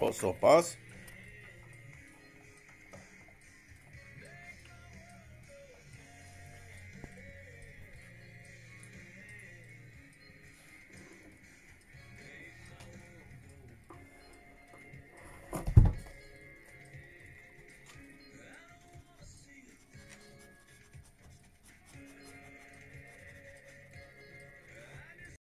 Posso, posso?